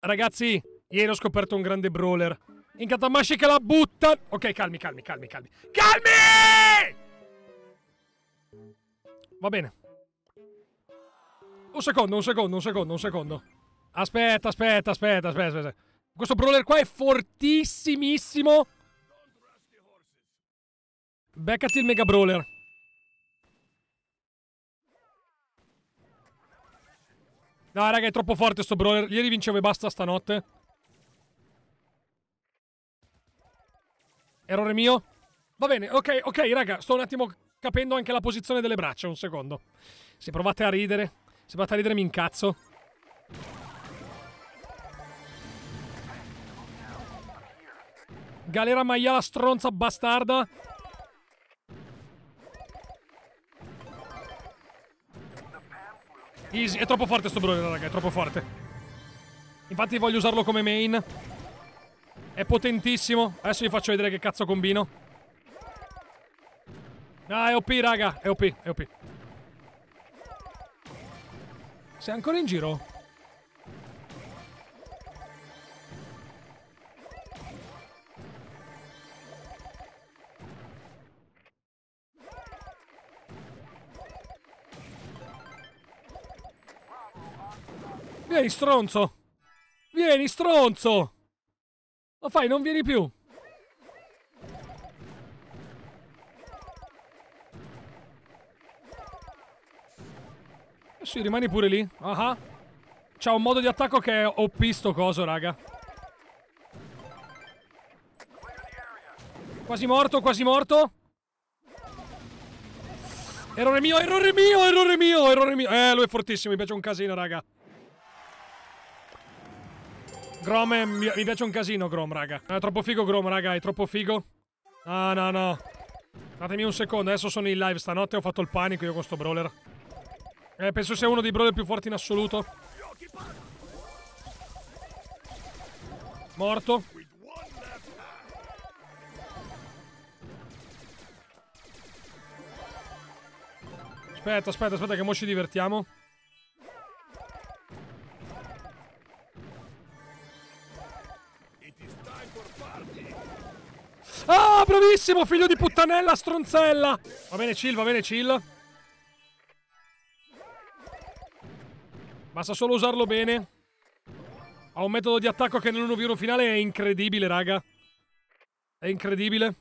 Ragazzi, ieri ho scoperto un grande brawler. In Katamashi che la butta. Ok, calmi, calmi, calmi, calmi. Calmi! Va bene. Un secondo, un secondo, un secondo, un secondo. Aspetta, aspetta, aspetta, aspetta, aspetta. Questo brawler qua è fortissimissimo. Beccati il mega brawler. No, raga, è troppo forte sto brawler. Ieri vincevo e basta stanotte. Errore mio. Va bene, ok, ok, raga. Sto un attimo capendo anche la posizione delle braccia. Un secondo. Se provate a ridere. Se provate a ridere mi incazzo. Galera maiala stronza bastarda. Easy, è troppo forte sto brawler, raga, è troppo forte. Infatti voglio usarlo come main. È potentissimo. Adesso vi faccio vedere che cazzo combino. Ah, è OP, raga, è OP, è OP. Sei ancora in giro? Vieni, stronzo! Vieni, stronzo! Lo fai, non vieni più! Eh sì, rimani pure lì. Ah, C'ha un modo di attacco che è OP coso, raga. Quasi morto, quasi morto. Errore mio, errore mio, errore mio, errore mio. Eh, lui è fortissimo, mi piace un casino, raga. Grom è, mi, piace un casino, Grom, raga. È troppo figo, Grom, raga, è troppo figo. Ah, no, no. Datemi un secondo, adesso sono in live. Stanotte ho fatto il panico io con sto brawler. Eh, penso sia uno dei brawler più forti in assoluto. Morto. Aspetta, aspetta, aspetta che mo ci divertiamo. Ah, bravissimo, figlio di puttanella, stronzella! Va bene, chill, va bene, chill. Basta solo usarlo bene. Ha un metodo di attacco che nell'1v1 finale è incredibile, raga. È incredibile.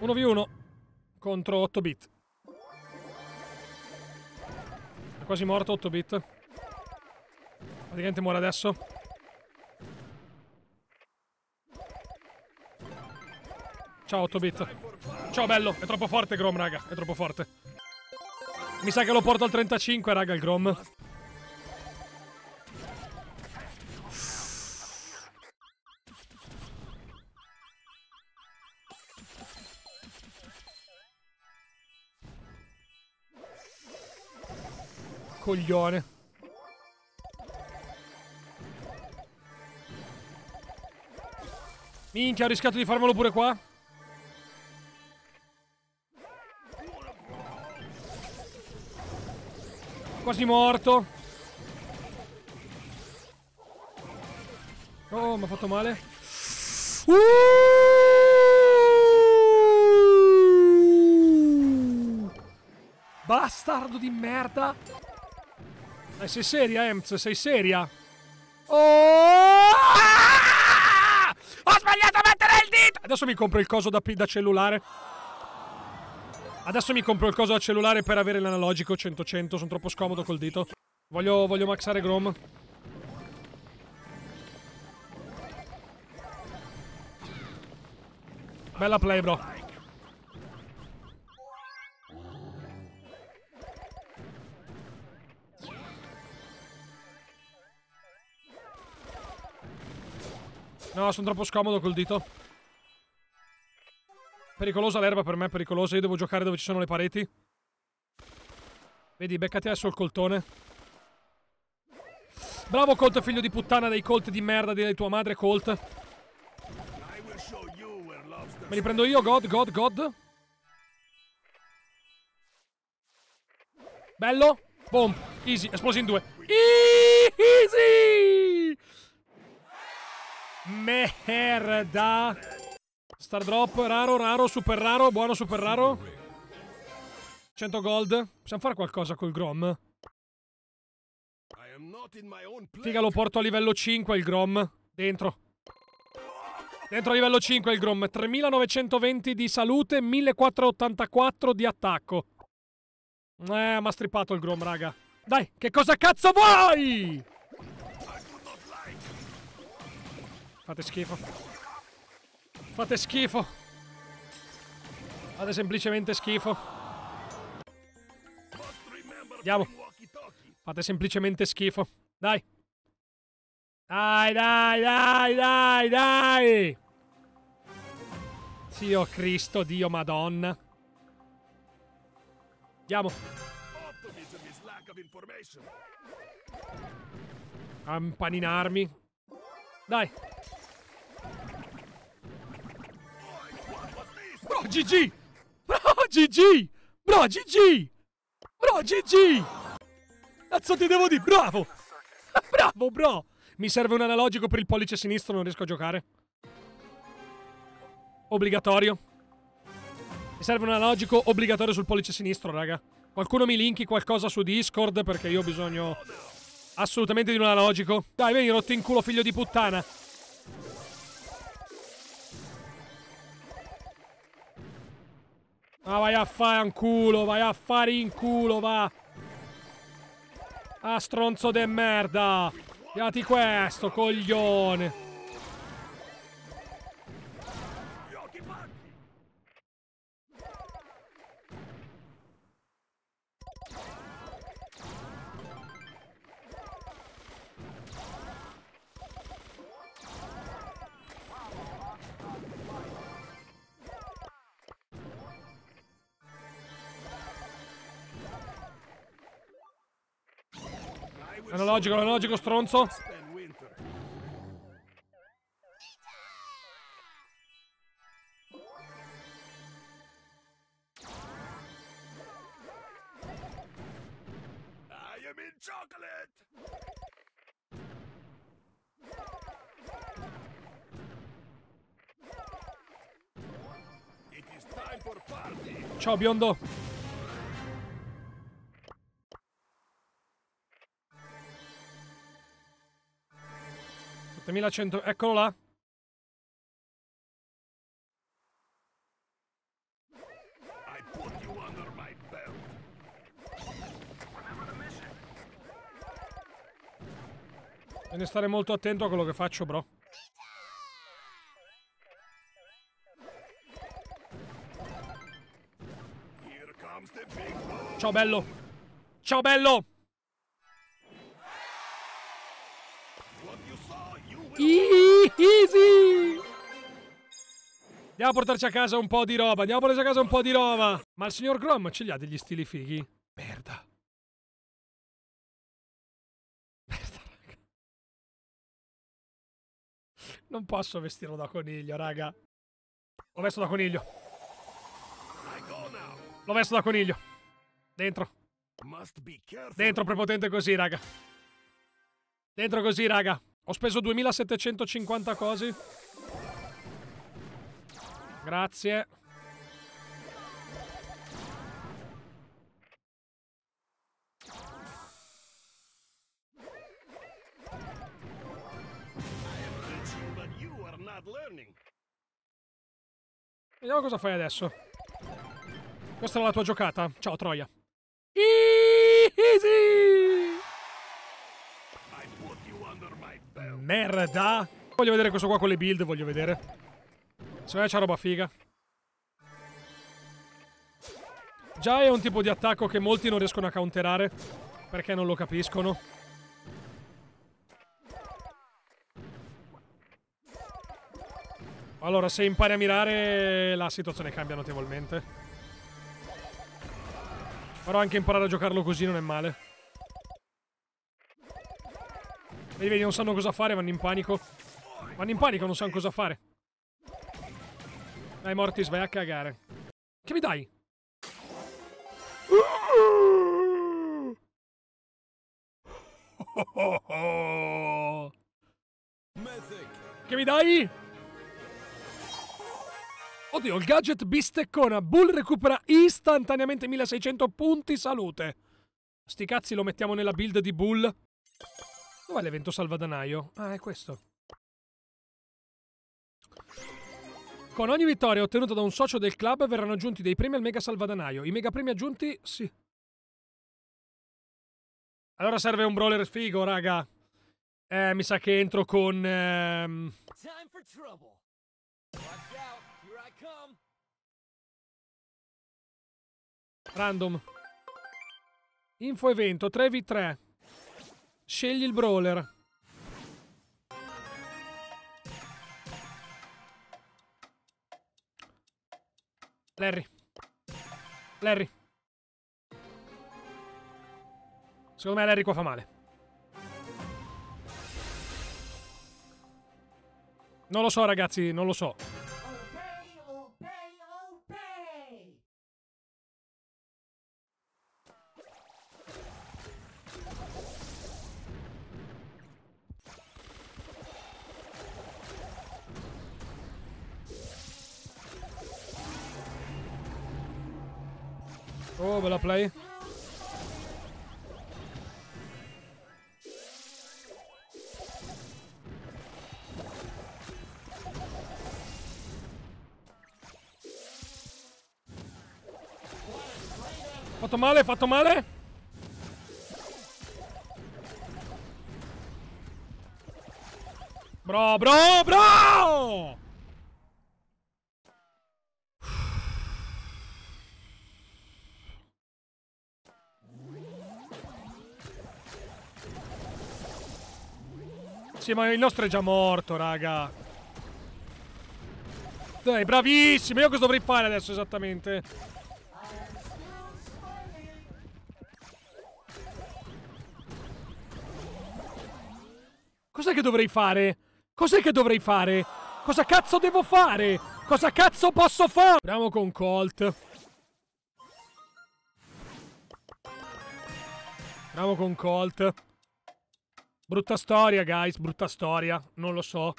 1v1 contro 8 bit. È quasi morto 8 bit. Praticamente muore adesso. Ciao 8 bit. Ciao bello, è troppo forte Grom, raga, è troppo forte. Mi sa che lo porto al 35, raga, il Grom. Coglione. Minchia, ho rischiato di farmelo pure qua. Quasi morto. Oh, mi ha fatto male. Uh! Bastardo di merda. Eh, sei seria, Emz? Sei seria? Oh! Ho sbagliato a mettere il dito! Adesso mi compro il coso da, da cellulare. Adesso mi compro il coso da cellulare per avere l'analogico 100-100. Sono troppo scomodo col dito. Voglio, voglio maxare Grom. Bella play, bro. No, sono troppo scomodo col dito. Pericolosa l'erba per me, pericolosa. Io devo giocare dove ci sono le pareti. Vedi, beccati adesso il coltone. Bravo Colt, figlio di puttana dei Colt di merda di tua madre, Colt. Me li prendo io, God, God, God. Bello. Boom. Easy, esplosi in due. Easy! Merda. Star drop, raro, raro, super raro, buono, super raro. 100 gold. Possiamo fare qualcosa col Grom? Figa, lo porto a livello 5 il Grom. Dentro. Dentro a livello 5 il Grom. 3920 di salute, 1484 di attacco. Eh, mi ha strippato il Grom, raga. Dai, che cosa cazzo vuoi? Fate schifo. Fate schifo. Fate semplicemente schifo. Andiamo. Fate semplicemente schifo. Dai. Dai, dai, dai, dai, dai. Dio Cristo, Dio Madonna. Andiamo. A impaninarmi. Dai. GG! Bro, GG! Bro, GG! Bro, GG! Cazzo ti devo dire? Bravo! Bravo, bro! Mi serve un analogico per il pollice sinistro, non riesco a giocare. Obbligatorio. Mi serve un analogico obbligatorio sul pollice sinistro, raga. Qualcuno mi linki qualcosa su Discord perché io ho bisogno assolutamente di un analogico. Dai, vieni rotto in culo, figlio di puttana. Ah, vai a fare un culo, vai a fare in culo, va. Ah, stronzo de merda. Piati questo, coglione. Analogico, analogico, stronzo. Ciao biondo. 7100, eccolo là. Devi stare molto attento a quello che faccio, bro. Ciao bello. Ciao bello. Easy! Andiamo a portarci a casa un po' di roba. Andiamo a portarci a casa un po' di roba. Ma il signor Grom ce li ha degli stili fighi? Merda. Merda, raga. Non posso vestirlo da coniglio, raga. Lo vesto da coniglio. Lo vesto da coniglio. Dentro. Dentro prepotente così, raga. Dentro così, raga. Ho speso 2750 cose. Grazie. Vediamo cosa fai adesso. Questa è la tua giocata. Ciao, Troia. Easy! Merda! Voglio vedere questo qua con le build, voglio vedere. Se me c'è roba figa. Già è un tipo di attacco che molti non riescono a counterare. Perché non lo capiscono. Allora, se impari a mirare, la situazione cambia notevolmente. Però anche imparare a giocarlo così non è male. Vedi, vedi, non sanno cosa fare, vanno in panico. Vanno in panico, non sanno cosa fare. Dai, Mortis, vai a cagare. Che mi dai? Che mi dai? Oddio, il gadget bisteccona. Bull recupera istantaneamente 1600 punti salute. Sti cazzi lo mettiamo nella build di Bull. Dov'è l'evento salvadanaio? Ah, è questo. Con ogni vittoria ottenuta da un socio del club verranno aggiunti dei premi al mega salvadanaio. I mega premi aggiunti, sì. Allora serve un brawler figo, raga. Eh, mi sa che entro con... Ehm... Random. Info evento 3v3. Scegli il brawler. Larry. Larry. Secondo me Larry qua fa male. Non lo so ragazzi, non lo so. Oh, bella play. Fatto male, fatto male? Bro, bro, bro! Sì, ma il nostro è già morto, raga. Dai, bravissimo. Io cosa dovrei fare adesso esattamente? Cos'è che dovrei fare? Cos'è che dovrei fare? Cosa cazzo devo fare? Cosa cazzo posso fare? Andiamo con Colt. Andiamo con Colt. Brutta storia, guys, brutta storia. Non lo so.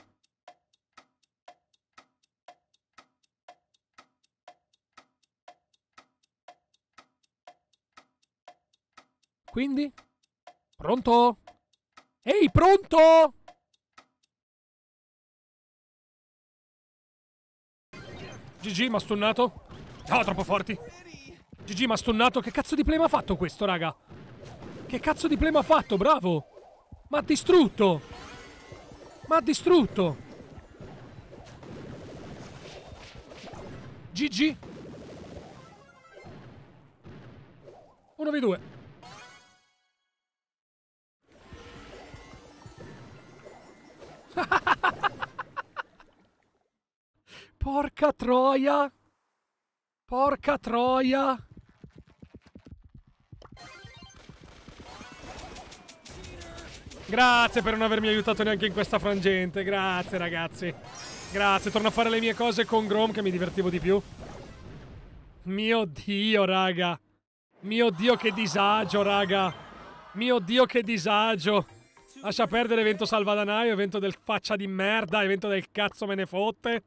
Quindi? Pronto? Ehi, pronto? GG, m'ha stunnato. No, troppo forti. GG, m'ha stunnato. Che cazzo di play ha fatto questo, raga? Che cazzo di play ha fatto? Bravo. Ma ha distrutto! Ma ha distrutto! GG 1v2 Porca troia Porca troia Grazie per non avermi aiutato neanche in questa frangente. Grazie, ragazzi. Grazie. Torno a fare le mie cose con Grom che mi divertivo di più. Mio Dio, raga. Mio Dio, che disagio, raga. Mio Dio, che disagio. Lascia perdere evento salvadanaio, evento del faccia di merda, evento del cazzo me ne fotte.